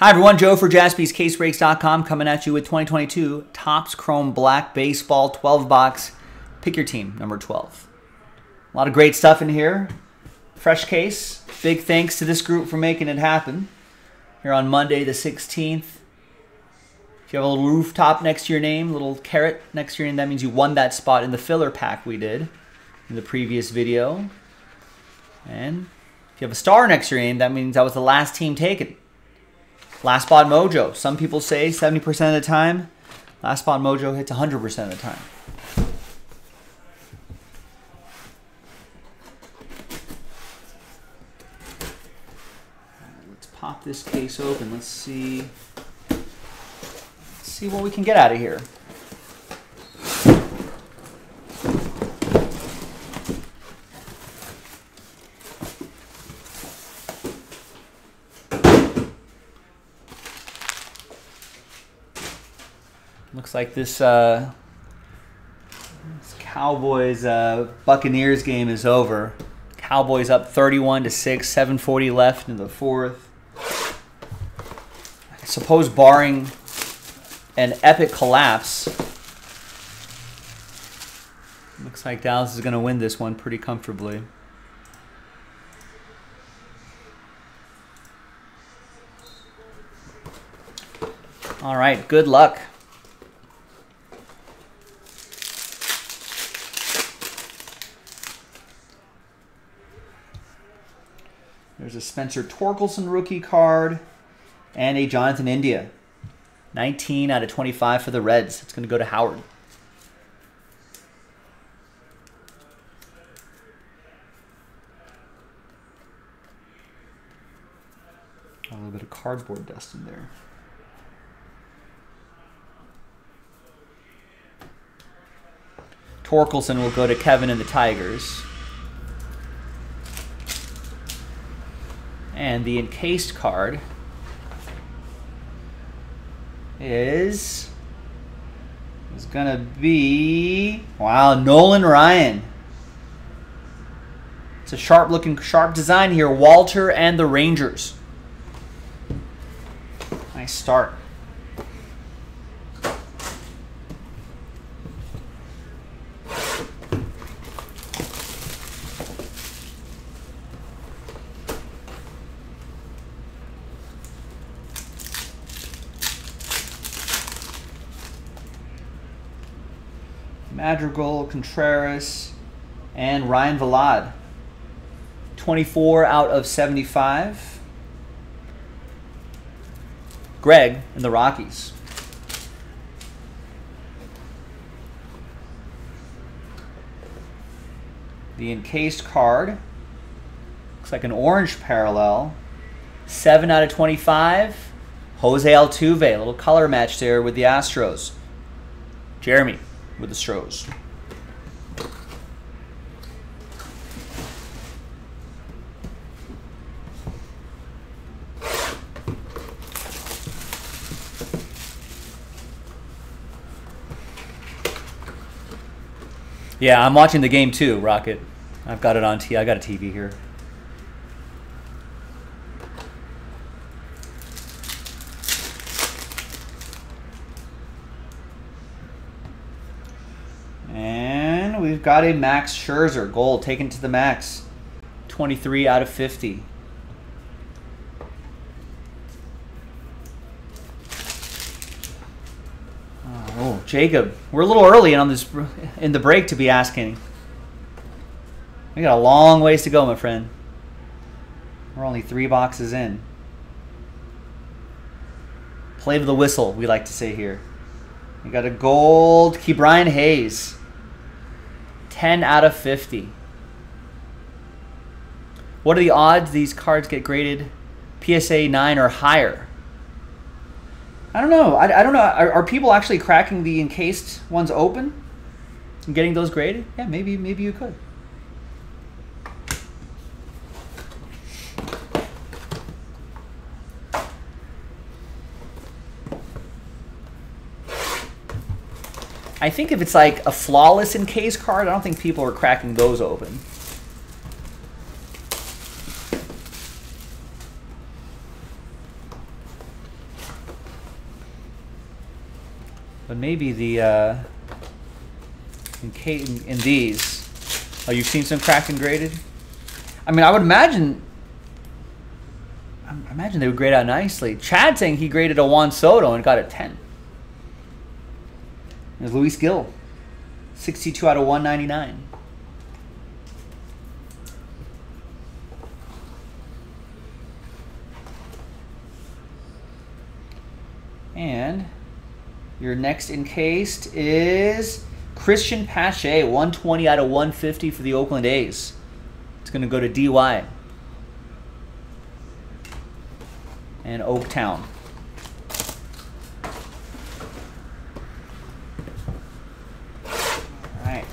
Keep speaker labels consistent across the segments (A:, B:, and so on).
A: Hi everyone, Joe for jaspyscasebreaks.com coming at you with 2022 Topps Chrome Black Baseball 12 box. Pick your team, number 12. A lot of great stuff in here. Fresh case. Big thanks to this group for making it happen. Here on Monday the 16th. If you have a little rooftop next to your name, little caret next to your name, that means you won that spot in the filler pack we did in the previous video. And if you have a star next to your name, that means that was the last team taken. Last spot mojo. Some people say 70% of the time. Last spot mojo hits 100% of the time. Let's pop this case open. Let's see. Let's see what we can get out of here. Looks like this, uh, this Cowboys uh, Buccaneers game is over. Cowboys up 31 to 6, 740 left in the fourth. I suppose barring an epic collapse, looks like Dallas is going to win this one pretty comfortably. All right, good luck. There's a Spencer Torkelson rookie card and a Jonathan India. 19 out of 25 for the Reds. It's going to go to Howard. A little bit of cardboard dust in there. Torkelson will go to Kevin and the Tigers. And the encased card is is gonna be wow Nolan Ryan. It's a sharp looking sharp design here. Walter and the Rangers. Nice start. Madrigal, Contreras, and Ryan Vilade. 24 out of 75. Greg and the Rockies. The encased card looks like an orange parallel. 7 out of 25. Jose Altuve, a little color match there with the Astros. Jeremy with the Stros. Yeah, I'm watching the game too, Rocket. I've got it on T. I got a TV here. And we've got a Max Scherzer gold taken to the max. 23 out of 50. Oh, Jacob, we're a little early on this in the break to be asking. We got a long ways to go, my friend. We're only three boxes in. Play to the whistle, we like to say here. We got a gold Ke'Bryan Hayes. 10 out of 50. What are the odds these cards get graded PSA 9 or higher? I don't know. I, I don't know. Are, are people actually cracking the encased ones open and getting those graded? Yeah, maybe maybe you could. I think if it's like a flawless encased card, I don't think people are cracking those open. But maybe the uh, in, in, in these. Oh, you've seen some cracked and graded. I mean, I would imagine. I imagine they would grade out nicely. Chad saying he graded a Juan Soto and got a ten. There's Luis Gil, 62 out of 199. And your next encased is Cristian Pache, 120 out of 150 for the Oakland A's. It's going to go to DY. And Oaktown. All right.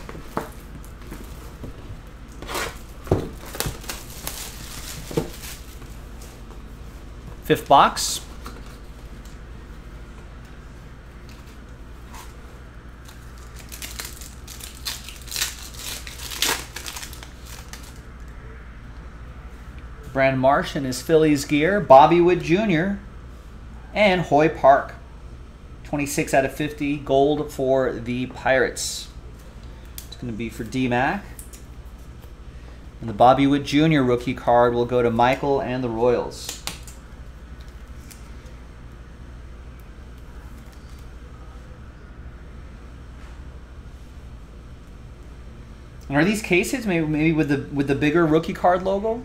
A: Fifth box. Brandon Marsh in his Phillies gear, Bobby Witt Jr., and Hoy Park. 26 out of 50 gold for the Pirates. It's going to be for DMAC. And the Bobby Witt Jr. rookie card will go to Michael and the Royals. And are these cases maybe maybe with the with the bigger rookie card logo?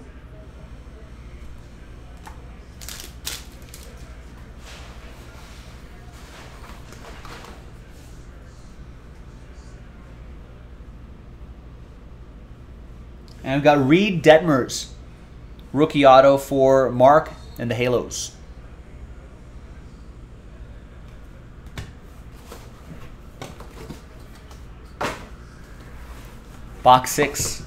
A: And we've got Reed Detmers, rookie auto for Mark and the Halos. Box six.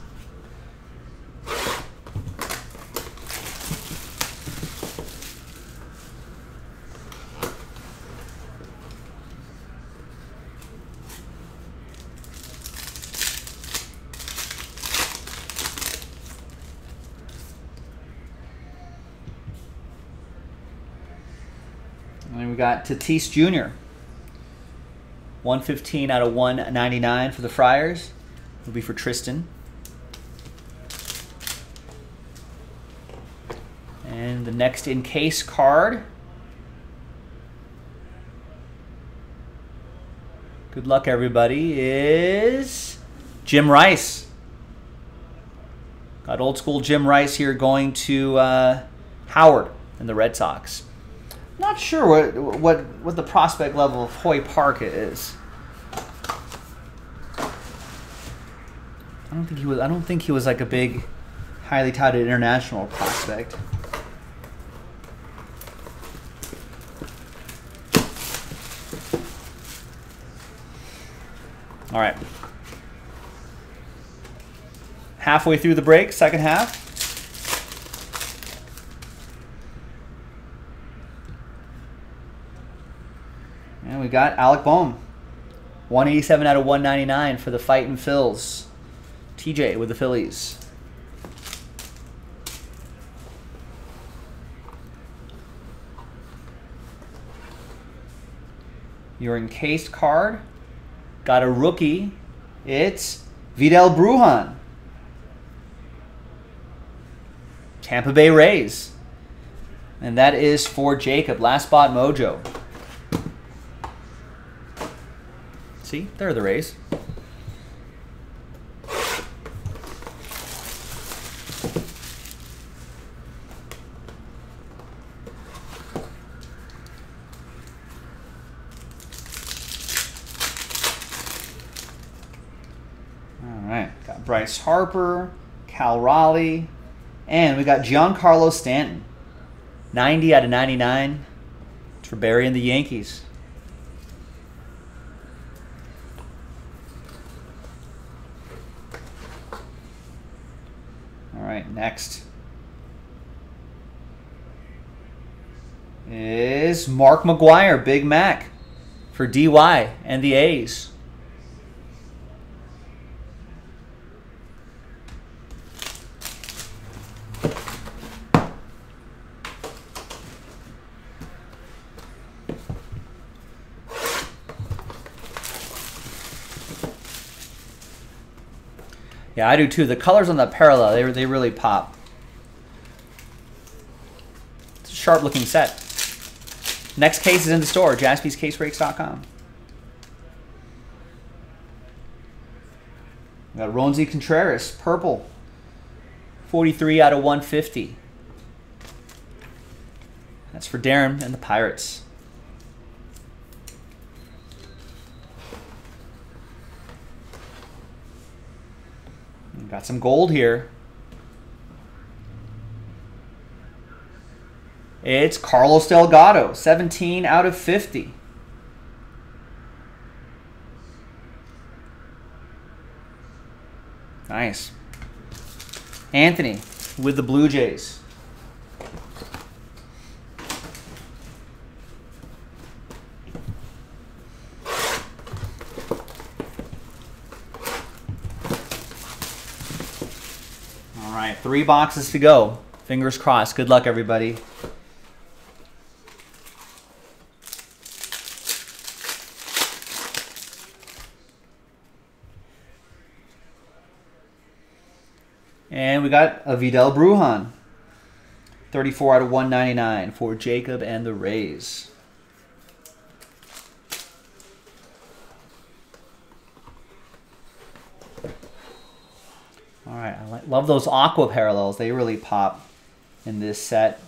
A: And we got Tatis Jr. 115 out of 199 for the Friars. Will be for Tristan. And the next in case card. Good luck, everybody. Is Jim Rice. Got old school Jim Rice here going to uh, Howard and the Red Sox. Not sure what what what the prospect level of Hoy Park is. I don't think he was. I don't think he was like a big, highly touted international prospect. All right. Halfway through the break, second half. And we got Alec Bohm. 187 out of 199 for the fight Fightin' Phils. TJ with the Phillies. Your encased card. Got a rookie. It's Vidal Brujan. Tampa Bay Rays. And that is for Jacob. Last spot mojo. See, there are the Rays. All right, got Bryce Harper, Cal Raleigh, and we got Giancarlo Stanton. 90 out of 99. It's for Barry and the Yankees. All right, next is Mark McGwire, Big Mac, for DY and the A's. Yeah, I do too. The colors on the parallel, they, they really pop. It's a sharp looking set. Next case is in the store, jaspyscasebreaks.com. We got Roansy Contreras, purple. 43 out of 150. That's for Darren and the Pirates. Got some gold here. It's Carlos Delgado, 17 out of 50. Nice. Anthony with the Blue Jays. All right, three boxes to go. Fingers crossed. Good luck, everybody. And we got a Vidal Brujan. 34 out of 199 for Jacob and the Rays. Right, I love those aqua parallels. They really pop in this set.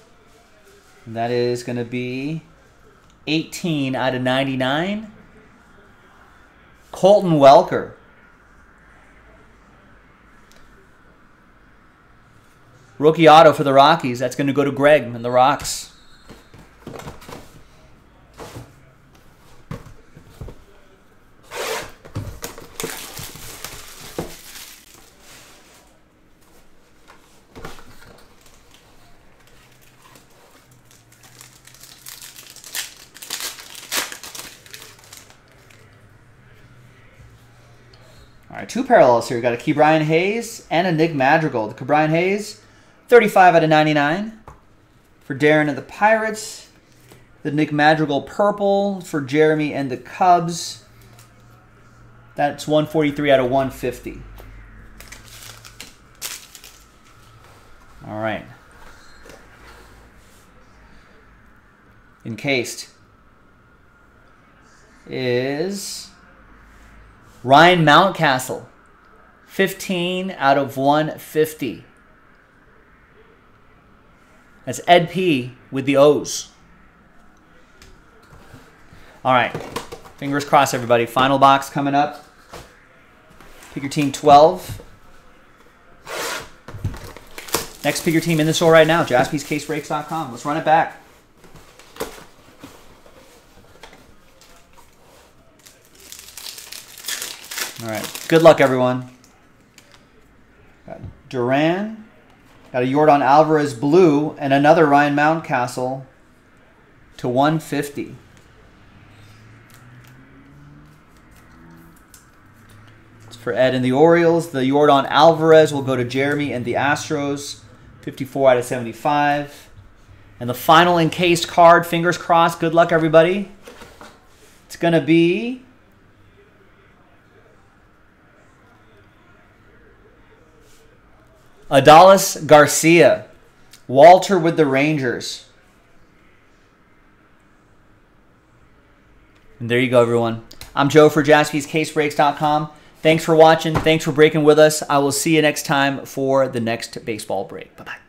A: And that is going to be 18 out of 99. Colton Welker. Rookie auto for the Rockies. That's going to go to Greg and the Rocks. Two parallels here. We got a Ke'Bryan Hayes and a Nick Madrigal. The Ke'Bryan Hayes 35 out of 99 for Darren and the Pirates. The Nick Madrigal purple for Jeremy and the Cubs. That's 143 out of 150. All right. Encased is Ryan Mountcastle. 15 out of 150. That's Ed P with the O's. All right. Fingers crossed, everybody. Final box coming up. Pick your team 12. Next pick your team in the store right now, jaspyscasebreaks.com. Let's run it back. All right. Good luck, everyone. Got Duran. Got a Yordan Alvarez blue and another Ryan Mountcastle to 150. It's for Ed and the Orioles. The Yordan Alvarez will go to Jeremy and the Astros. 54 out of 75. And the final encased card, fingers crossed. Good luck, everybody. It's going to be Adolis Garcia. Walter with the Rangers. And there you go, everyone. I'm Joe for jaspyscasebreaks.com. Thanks for watching. Thanks for breaking with us. I will see you next time for the next baseball break. Bye-bye.